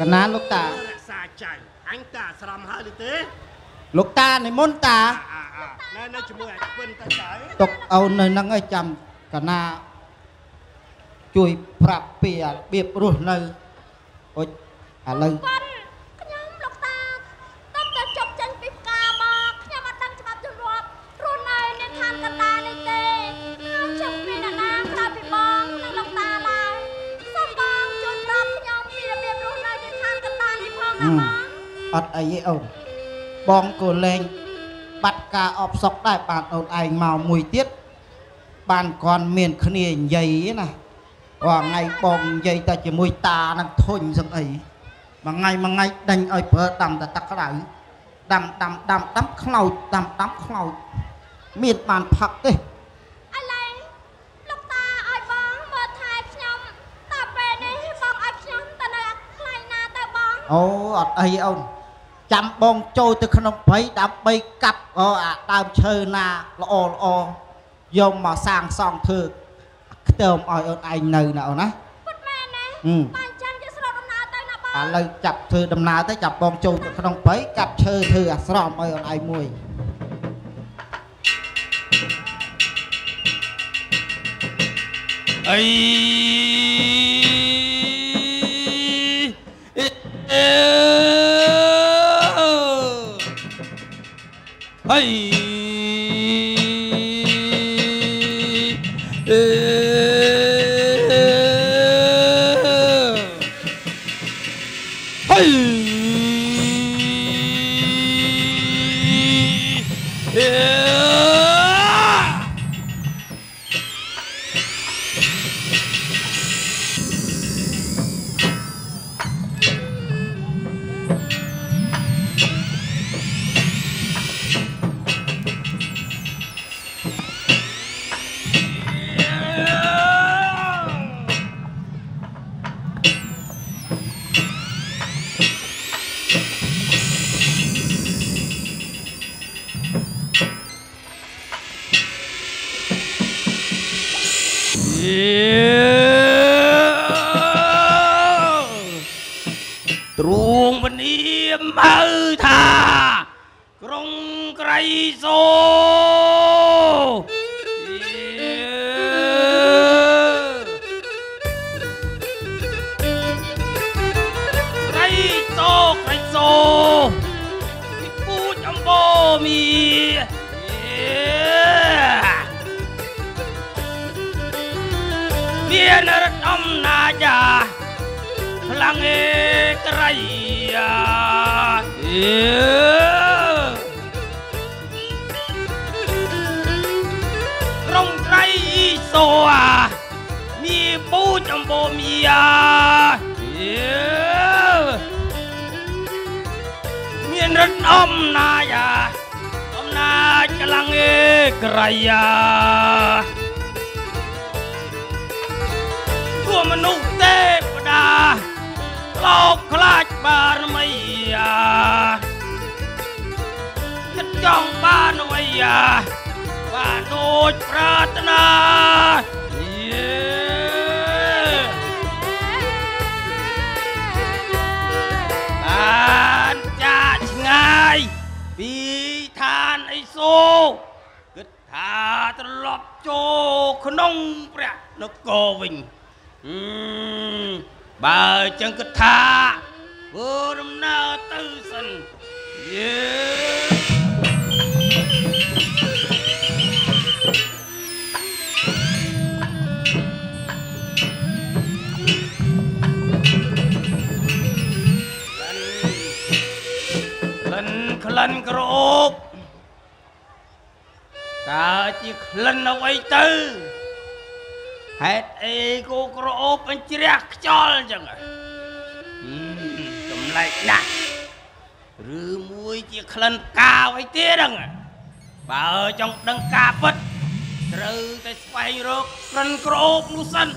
កណាលោកតារក្សាចៃអញតាស្រំហើយឬទេលោកតានិមន្តតាអាអានៅនៅជាមួយអាខ្វិនតាចៅទុកអូននៅហ្នឹងឲ្យចាំកណាជួយប្រាប់ពីរបៀបរស់នៅអូចឥឡូវ ត់អីទេអូនបងក៏លែងបាត់ការអបសុកដែរបានអូនឯងមកមួយទៀតបានគាត់មានគ្នានិយាយណារាល់ថ្ងៃបងនិយាយតែជាមួយតានឹងធុញសឹងអីមួយថ្ងៃមួយថ្ងៃដេញឲ្យប្រើដាំតែទឹកក្តៅដាំដាំដាំដាំខ្លោចដាំដាំខ្លោចមានបានផឹកទេឥឡូវលោកតាឲ្យបងមើលថែខ្ញុំតើពេលនេះបងឲ្យខ្ញុំទៅនៅខ្លាញ់ណាទៅបងអូអត់អីអូន ចាំបងចូលទៅក្នុងព្រៃដើម្បីកាប់អូអាដើមឈើណាល្អល្អយកមកសាងសង់ធ្វើខ្ទើមឲ្យអូនឯងនៅណាអូនណាពុតមែនណាហឹមបានចាំជាស្រោតដំណើរទៅណាបងឥឡូវចាប់ធ្វើដំណើរទៅចាប់បងចូលទៅក្នុងព្រៃកាប់ឈើធ្វើអាស្រមឲ្យអូនឯងមួយអីអឺ ហើយអឺ Show me! Yeah! មានរត់អំណាចខ្លាំងឯក្រៃក្រុងក្រៃសោមានពូចំពោមាមានរត់អំណាច អាចខ្លាំងឯក្រៃយ៉ាគួមនុស្សទេពតាក្លោកខ្លាចបារមីយ៉ាចិត្តចង់បានអ្វីយ៉ាបានដូចប្រាថ្នាយេអានចាឆ្ងាយពី ឋានអីសូគិតថាត្រឡប់ចូលក្នុងព្រះនគរវិញអឺមបើចឹងគិតថាធ្វើដំណើរទៅសិនយេក្លិនក្លិនក្រអូប តើជាក្លិនអ្វីទៅហេតុអីគូក្រអូបអញ្ជ្រះខ្យល់អញ្ចឹងហ៎ហឹមចម្លែកណាស់ឬមួយជាក្លិនកាវអីទៀតហ្នឹងបើចង់ដឹងការពិតត្រូវតែស្វែងរកក្លិនក្រអូបនោះសិន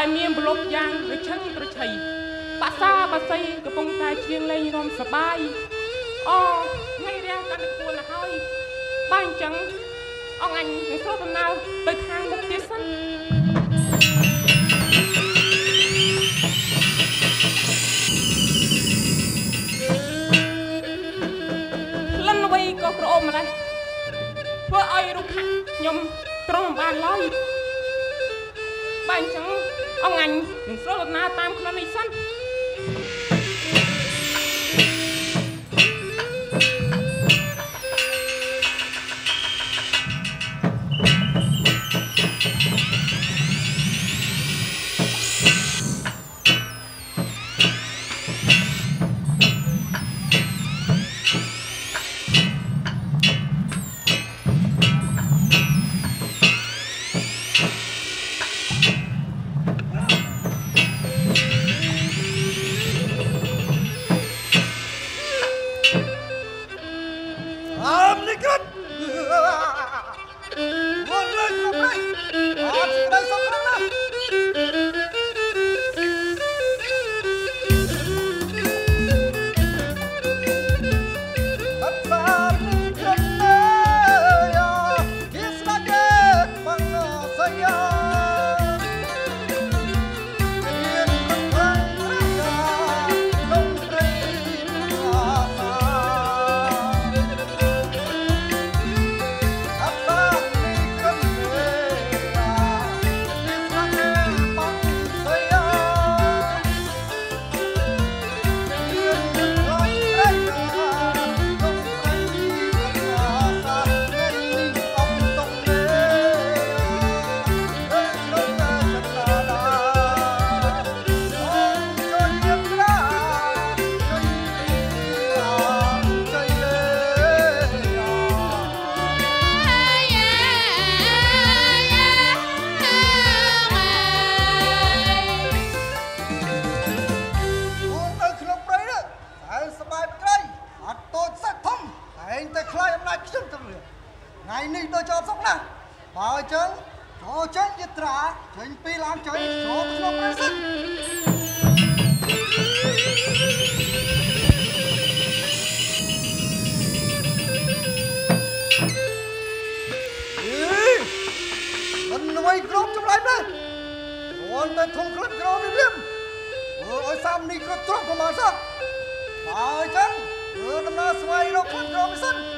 ដែលមានប្លុកយ៉ាងត្រឈឹងត្រឆៃបាសាបាសីកំពុងតែច្រៀងលេងរំសប្បាយអូថ្ងៃរាំងកាន់តែគួរណាស់ហើយបើអញ្ចឹងអងអញនឹងធ្វើដំណើរទៅខាងមុខទៀតសិនលិនអ្វីក៏ក្រអូបម្លេះធ្វើឲ្យរុក្ខខ្ញុំត្រង់មិនបានឡើយបើអញ្ចឹង អងអញនឹងស្រុកដំណើរតាមខ្លួននេះសិន តែខ្លាចអំណាចខ្ញុំទៅរឿងថ្ងៃនេះដូចជាអត់សុខណាស់បើអញ្ចឹងចូលចេញយត្រាចេញពីឡានចុយចូលក្នុងព្រៃសិនអីមិនអ្វីក្រុមចម្លែកណាស់គ្រាន់តែធំក្លិតក្រមរៀបៗធ្វើឲ្យសាមនេះគ្រប់ទ្រព្យប្រមាណសោះបើអញ្ចឹងធ្វើដំណើរស្វែងរកខ្លួនក្រមនេះសិនអ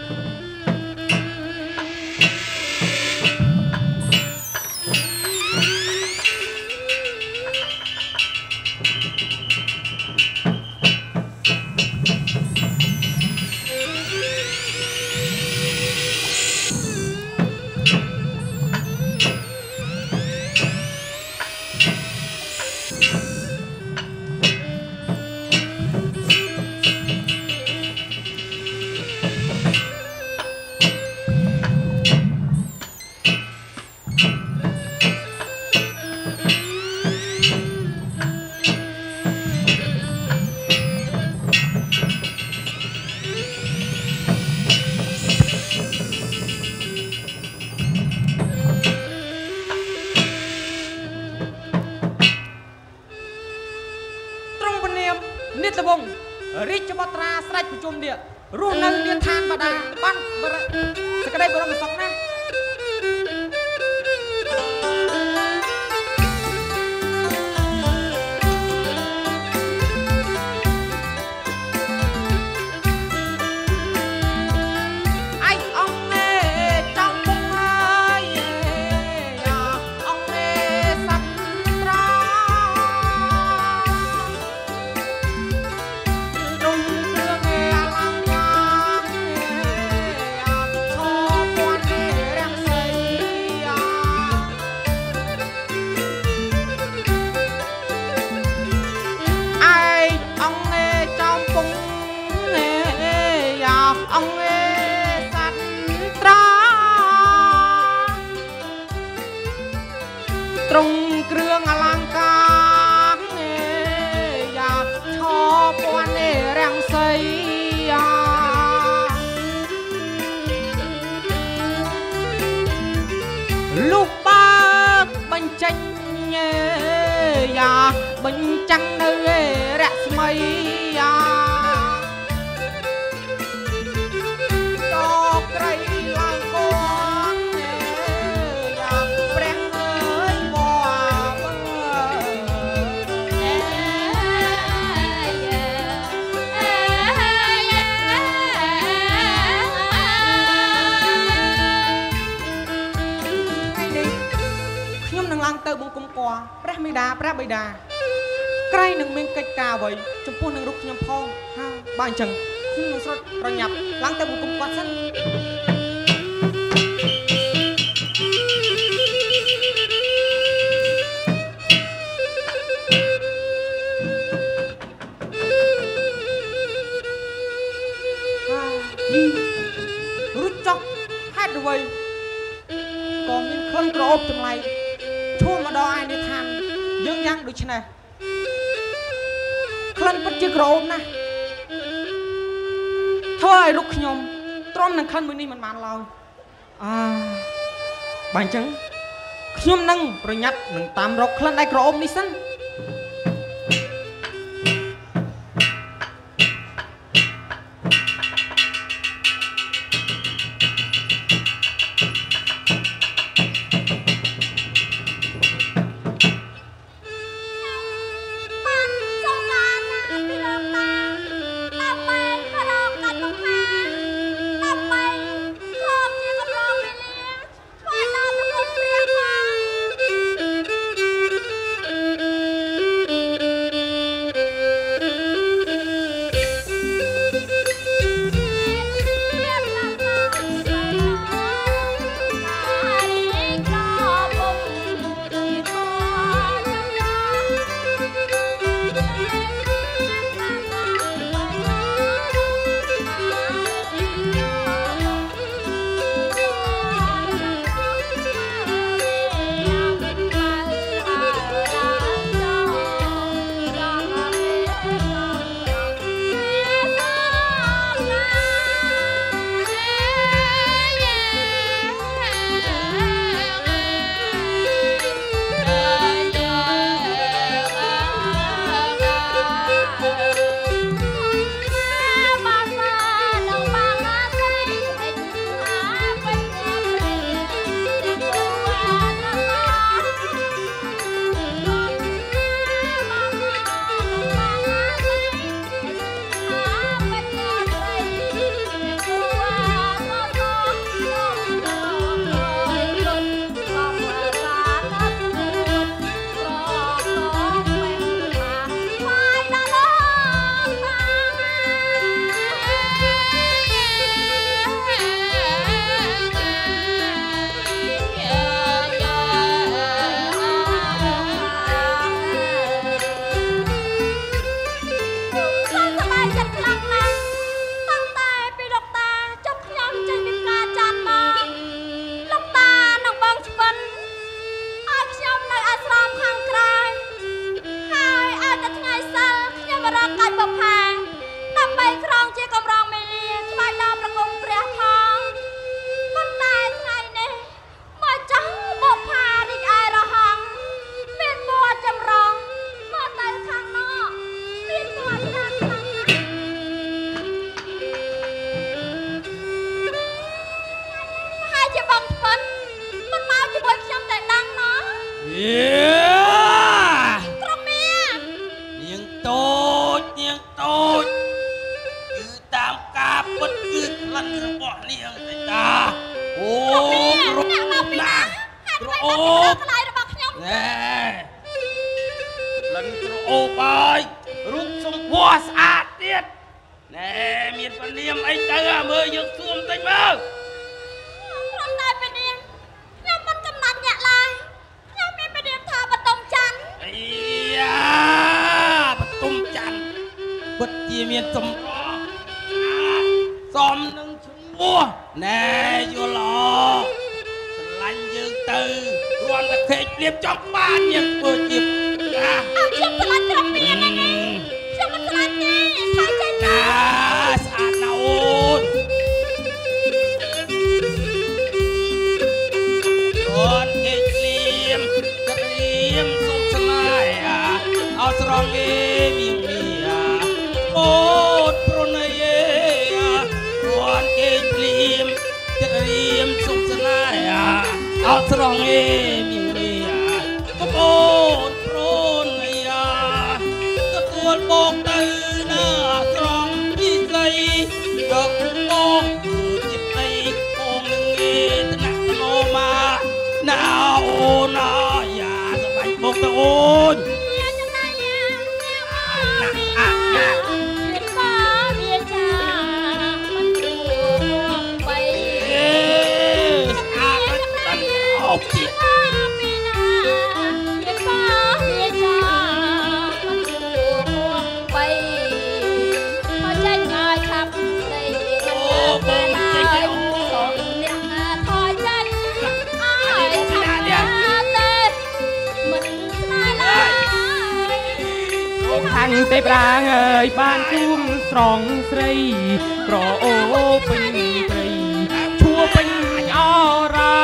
ព្រះមេដាព្រះបិតាក្រែងនឹងមានកិច្ចការអ្វីចំពោះនឹងរូបខ្ញុំផងហាបើអញ្ចឹងខ្ញុំនឹងស្រត់ប្រញាប់ឡើងទៅបង្គំគាត់សិនហាយីរួចចប់ហេតុអ្វីក៏មានក្លិនក្រអូបចម្លែក យើងយ៉ាងដូច្នេះក្លិនពិតជាក្រអូបណាស់ធ្វើឲ្យរុកខ្ញុំទ្រាំនឹងក្លិនមួយនេះមិនបានឡើយអាបើអញ្ចឹងខ្ញុំនឹងប្រញាប់នឹងតាមរកក្លិនដែលក្រអូបនេះសិនបាន った。おお ប្រាងអើយបានគួងស្រងស្រី ប្រអូពេញត្រីឈួពេញអរ៉ា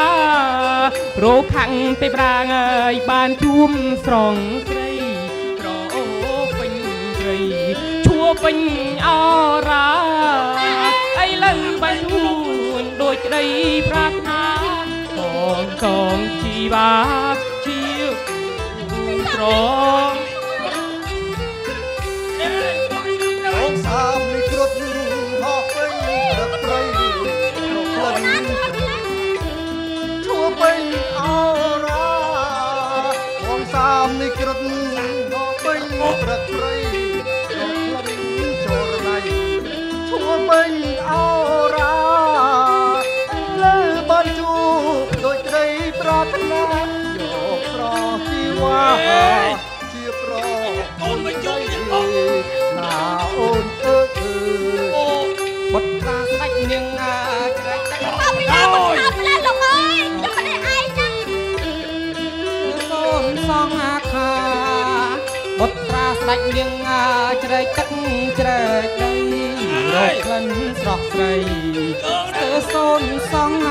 រោខាំងទេប្រាងអើយបានជួមស្រងស្រីប្រអូពេញត្រីឈួពេញអរ៉ាអីលើបាញ់ហួនដូចក្តីប្រាថ្នាបងកងជីវ៉ាជាត្រ ចនាងជ្រែកទឹកជ្រែកដីរកក្លិនស្រស់ស្រីស្ទើរសូនសង្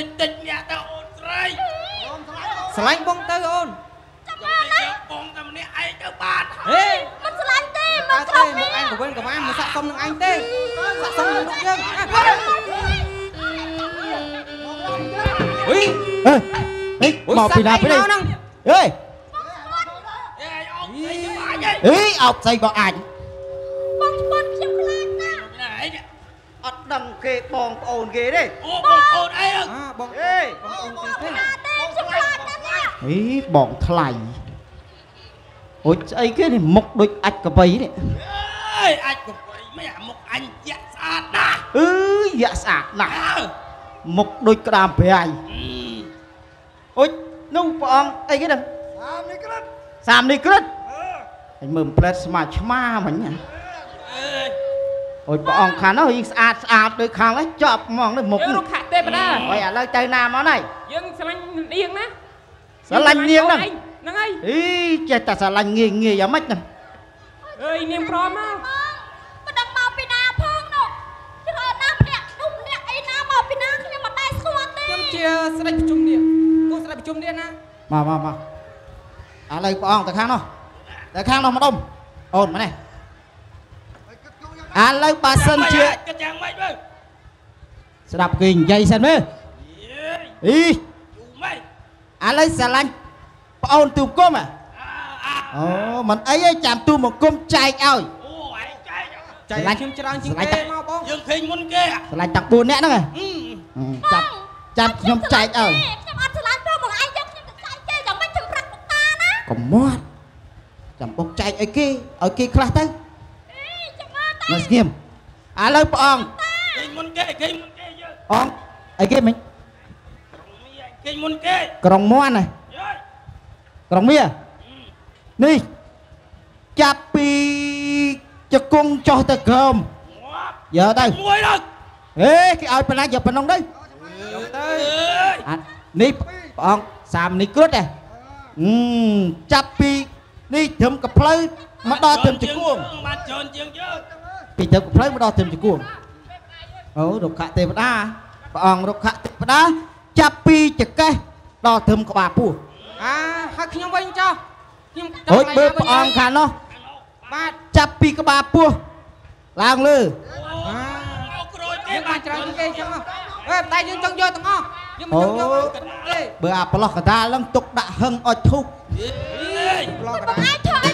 តិចតិចអ្នកទៅអូនស្រីស្រឡាញ់បងទៅអូនចាំណាបងតែម្នាក់ឯងទៅបានហេមិនស្រឡាញ់ទេមិនត្រង់ទេមកឯងទៅវិញក៏បានមិនស័ក្តិសមនឹងឯងទេស័ក្តិសមនឹងលោកយើងហុយហេមកពីណាពីនេះហេអីអោបស្អីបងអញ អូនគេទេអូបងអូនអីបងអេបងអូនគេទេបងខ្លាចណាស់ហីបងថ្លៃអូចស្អីគេនេះមុខដូចអាចកបៃនេះអើយអាចកបៃមិនអាមុខអញយ៉ាក់ស្អាតណាស់អឺយ៉ាក់ស្អាតណាស់មុខដូចក្តាមប្រៃអូចនោះព្រះអង្គអីគេដឹងសាមនេះក្រឹតសាមនេះក្រឹតអញមើលផ្លែតស្មាឆ្មាមិញអើយ អូយព្រះអង្គខាងនោះយើងស្អាតស្អាតដូចខាងនេះចប់ហ្មងនេះមុខយើងរុក្ខទេវតាអូយឥឡូវទៅណាមកណៃយើងស្រឡាញ់នាងណាស្រឡាញ់នាងហ្នឹងហ្នឹងហើយអីចេះតែស្រឡាញ់ងាយងាយយ៉ាងម៉េចហ្នឹងអើយនាងព្រមមកមិនដឹងមកពីណាផងនោះច្រើនណាស់ម្នាក់នោះម្នាក់អីណាមកពីណាខ្ញុំមិនដែរស្គាល់ទេខ្ញុំជាស្ដេចប្រជុំនេះគូស្ដេចប្រជុំនេះណាមកមកមកឥឡូវព្រះអង្គទៅខាងនោះទៅខាងនោះម្ដុំអូនមកនេះ ឥឡូវបើសិនជាគិតយ៉ាងម៉េចបើស្ដាប់គេនិយាយសិនមើលយេអីយូរម៉េចឥឡូវស្រឡាញ់ប្អូនទូគុំហ៎អើអាអូមិនអីទេចាំទូមកគុំចែកឲ្យអូឯងចែកចៃស្រឡាញ់ខ្ញុំច្រើនជាងស្រឡាញ់គេតែមកបងយើងឃើញមុនគេអាស្រឡាញ់តាំង4នាក់ហ្នឹងហ៎អឺអឺចាប់ចាប់ខ្ញុំចែកឲ្យខ្ញុំអត់ឆ្លាញ់ទេមកឯងយកខ្ញុំទៅចែកគេយ៉ាងម៉េចខ្ញុំប្រាប់លោកតាណាកុំមាត់ចាំបុកចែកឲ្យគេឲ្យគេខ្លះទៅអីចាំ មើលតែនៅស្ងៀមឥឡូវព្រះអង្គឃើញមុនគេឃើញមុនគេយើងអង្គអីគេមិញក្រុងមីឃើញមុនគេក្រុងមាន់ណាយើយក្រុងមានេះចាប់ពីជង្គង់ចុះទៅក្រោមងាប់យកទៅមួយដល់ហេគេឲ្យប៉ុណ្ណាយកប៉ុណ្ណឹងទៅយកទៅអើយអានេះព្រះអង្គសាមនេះគ្រុតហ៎អឺចាប់ពីនេះត្រឹមកផ្លូវមកដល់ត្រឹមជង្គង់បានច្រើនជាងយើង ពីត្រឹមកផ្លូវមកដល់ត្រឹមជង្គង់អូរុក្ខទេវតាព្រះអង្គរុក្ខទេវតាចាប់ពីចកេះដល់ត្រឹមក្បាលពោះអាហើយខ្ញុំវិញចុះខ្ញុំចង់អូយឡើងមើលវិញព្រះអង្គខាងនោះបាទចាប់ពីក្បាលពោះឡើងលើអាមកក្រួយគេយើងបានច្រើនជាងគេចឹងហ៎អេតែយើងចង់យកទាំងអស់យើងមិនចង់យកទេបើអាប្រឡោះកដាលហ្នឹងទុកដាក់ហឹងអុចធុកអេយប្លុកមកកដាឯងធ្វើ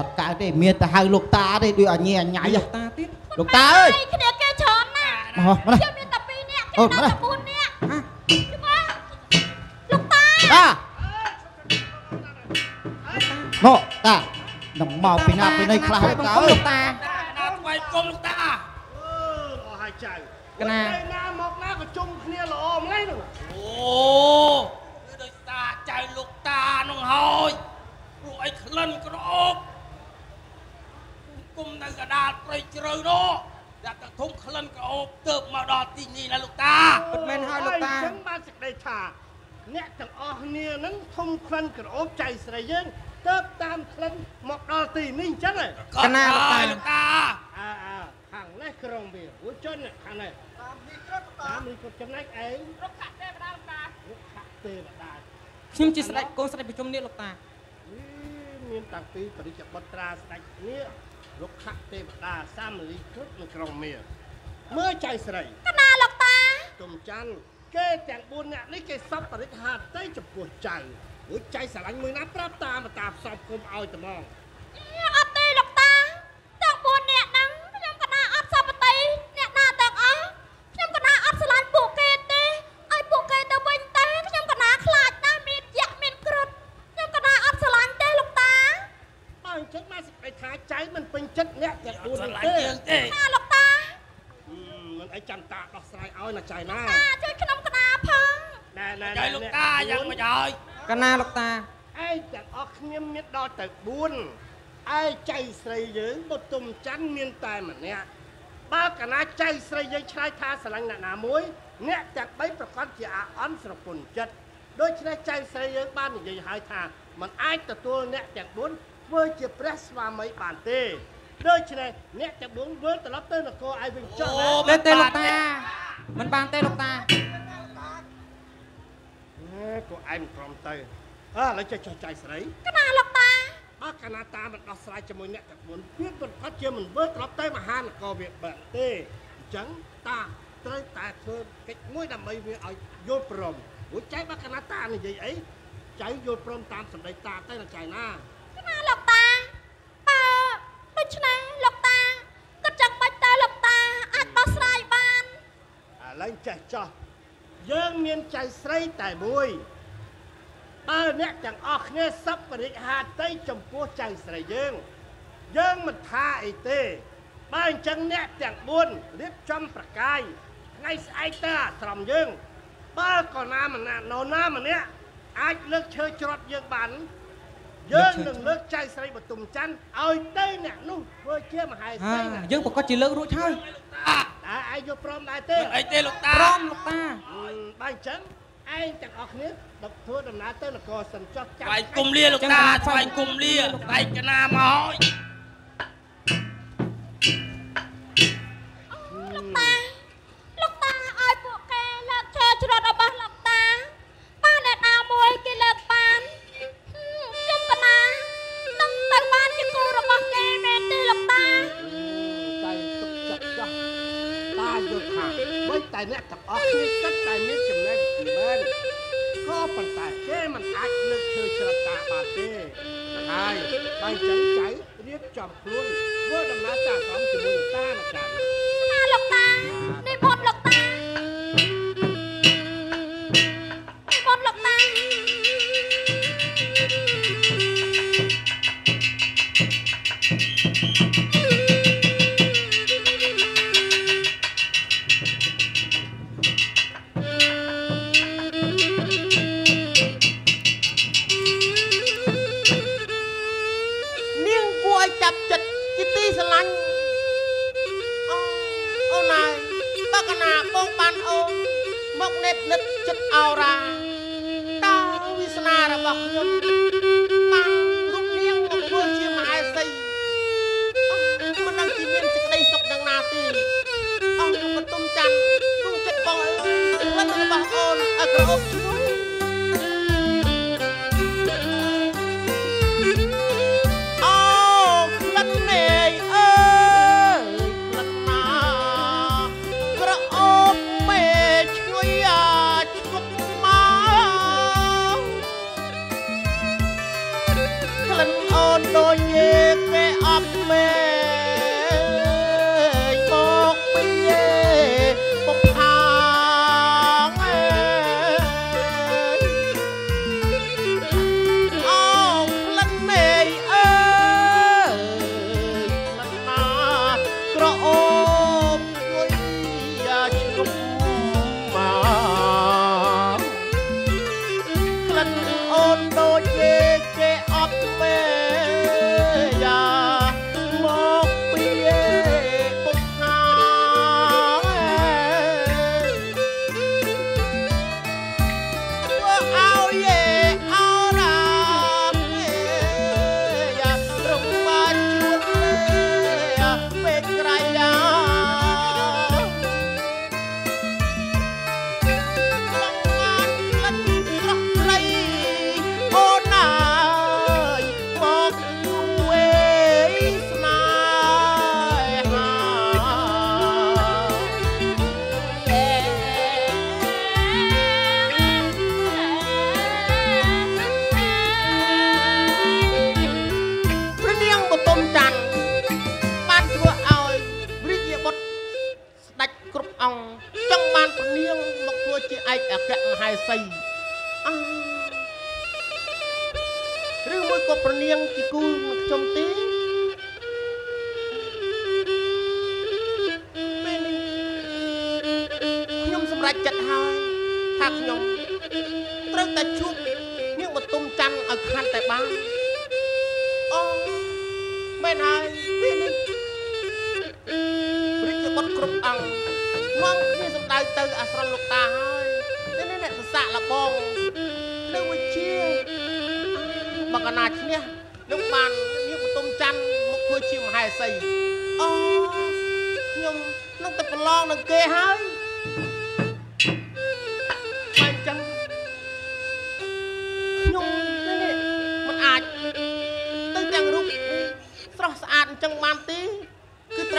អត់កើតទេមានតែហៅលោកតាទេដូចអញញ៉ៃអញញ៉ៃហ៎តាទៀតលោកតាអើយគ្នាគេច្រើនណាស់មកមកនេះខ្ញុំមានតែ2នាក់អូគេននៅមកនេះតែ4នាក់ហាចាំមើលលោកតាតាមកតានឹងមកពីណាពីណីខ្លះទេតាអើយលោកតាណាថ្វាយគុំលោកតាអឺអស់ហើយចៅកណាពេលណាមកណាក៏ជុំគ្នាល្អម្ល៉េះនោះអូគឺដោយសារចៅលោកតានោះហើយព្រោះអីក្លិនក្រអូប គុំនៅកដាលព្រៃជ្រៅនោះដាក់តែធំក្លិនក្រអូបទៅមកដល់ទីនេះណាលោកតាពិតមែនហើយលោកតាអញ្ចឹងបានសេចក្តីថាអ្នកទាំងអស់គ្នានឹងធំក្លិនក្រអូបចៃស្រីយើងទៅតាមក្លិនមកដល់ទីនេះអញ្ចឹងហ៎កណាលោកតាហើយលោកតាអើអើខាងនេះក្រុងវាអូចុញខាងនេះតាមនេះគាត់តាមនេះគាត់ចំណែកឯងរុក្ខទេវតាលោកតារុក្ខទេវតាខ្ញុំជាស្ដេចកូនស្ដេចប្រជុំនេះលោកតាអីមានតាំងពីបរិជ្ជបុត្រាស្ដេចនេះ រុក្ខទេវតាសាមលីគ្រប់នៅក្រុងមាសមើលចៅស្រីកណាលោកតាទុំច័ន្ទគេទាំង4នាក់នេះគេសពបរិជ្ជហាតីចំពោះចៅអូយចៃស្រឡាញ់មួយណាប្រាប់តាមតាផ្សព្វគុំឲ្យត្មង អត់ទេលោកតាទាំង4នាក់ហ្នឹងខ្ញុំកណាអត់សពតិអ្នកណាទាំងអស់ខ្ញុំកណាអត់ឆ្លាញ់ពួកគេទេឲ្យពួកគេទៅវិញទៅខ្ញុំកណាខ្លាចណាស់មានយក្សមានគ្រុឌខ្ញុំកណាអត់ឆ្លាញ់ទេលោកតា បើអញ្ចឹងបានសេចក្តីថាចៅមិនពេញចិត្តអ្នកទាំង អត់ 4 ស្រ នេះ ឡាញ់ ទេ យើងទេ ណាលោកតា ហឹមមិនអីចាំតាដោះស្រាយឲ្យណាចៅណា តាជួយខ្ញុំកណាផង ណែណែ ចៅលោកតាយ៉ាងមិនហើយ កណាលោកតាឯងទាំងអស់គ្នាមានដល់ទៅ4ឯចៅស្រីយើងបុទុំច័ន្ទមានតែម្នាក់បើកាលណាចៅស្រីយើងឆ្លើយថាស្រឡាញ់អ្នកណាមួយអ្នកទាំង3ប្រកាសជាអាអន់ស្រពន់ចិត្តដូច្នេះចៅស្រីយើងបាននិយាយហើយថាมันអាចទទួលអ្នកទាំង4ធ្វើជាព្រះស្វាមីបានទេដូច្នេះអ្នកទាំង4វិលត្រឡប់ទៅនគរឯវិញចុះណាទេទេលោកតាមិនបានទេលោកតាហេពួ កឯងមិនព្រមទៅអើឥឡូវចេះចុះចៅស្រីកណាលោកតាបើកាលណាតាមិនដោះស្រាយជាមួយអ្នកទាំង4វាប្រកាសជាមិនវិលត្រឡប់ទៅមហានគរវាបាក់ទេអញ្ចឹងតាត្រូវតែធ្វើកិច្ចមួយដើម្បីវាឲ្យយល់ព្រមព្រោះចៃបើកាលណាតានិយាយអីចៃយល់ព្រមតាមសម្ដីតាទៅណាចៃណាកណាលោកតាបើដូច្នេះលោកតាគិតចាំបាច់តើលោកតាអាចដោះស្រាយបានឥឡូវចេះចោះ យើងមានចៅស្រីតែមួយបើអ្នកទាំងអស់គ្នាសពរិទ្ធហាតីចំពោះចៅស្រីយើង យើងមិនថាអីទេបើអញ្ចឹងអ្នកទាំង4រៀបចំប្រកាយថ្ងៃស្អែកទៅអាស្រមយើងបើក៏ណាម្នាក់នរណាម្នាក់អាចលើកឈើច្រត់យើងបាន យើងនឹងលើកចៅស្រីបទុមច័ន្ទឲ្យទៅអ្នកនោះធ្វើជាមហេសីហាណាយើងប្រកាសជាលើករួចហើយតើឯងយកព្រមដែរទេអីទេលោកតាព្រមលោកតាបើអញ្ចឹងឯងទាំងអស់គ្នាដឹកធ្វើដំណើរទៅនគរសិនចុះចាំស្វែងគុំលាលោកតាស្វែងគុំលាស្វែងកណាមកហើយ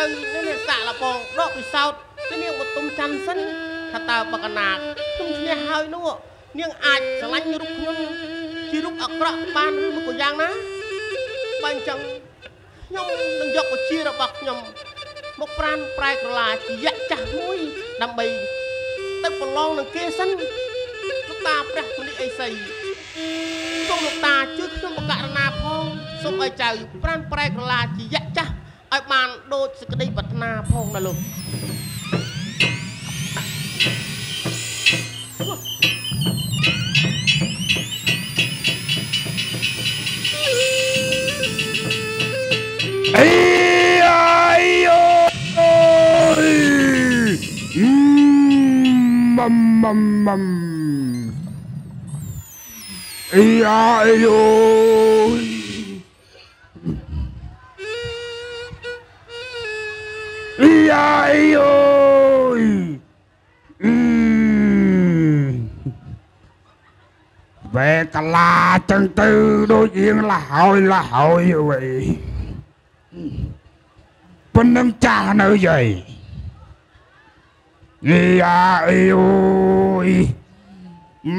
នេះនេះសាក់លបងដកពិសោធន៍ទៅនាងបតុមច័ន្ទសិនថាតើបកណាខ្ញុំឈ្នះហើយនោះនាងអាចស្រឡាញ់រូបខ្ញុំជារូបអាក្រក់បានឬមកក៏យ៉ាងណាបើអញ្ចឹងខ្ញុំនឹងយកវិជារបស់ខ្ញុំមកប្រានប្រែក្រឡាជាយៈចាស់មួយដើម្បីទៅប្រឡងនឹងគេសិនលោកតាព្រះមនីអីសីសូមលោកតាជួយខ្ញុំបកករណាផងសសូមឲ្យចៅប្រានប្រែក្រឡាជាយៈចាស់ ឲ្យបានដូចសេចក្តីប្រាថ្នាផងណាលោក Ê ai ôi Mầm mầm mầm Ê ai ôi Ê ai ôi Về cả là chân tư đôi diện là hồi là hồi vậy ប៉ុណ្ណឹងចាស់នៅយាយអីអាអីអូយ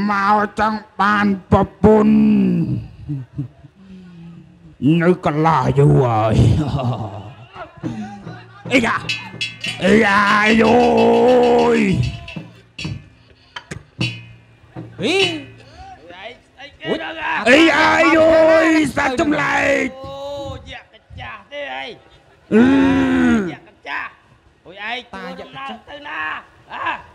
មកចង់បានប្រពន្ធនៅកន្លះយូរហើយអីយ៉ាអីអាអីអូយអីអីអាយអូយសាច់ចម្លែកអូយ៉ាក់កាចាស់ទេអី Ừ. យ៉ាក់កាចាស់អូយឯងតាយ៉ាក់កាចាស់ទៅណាហ៎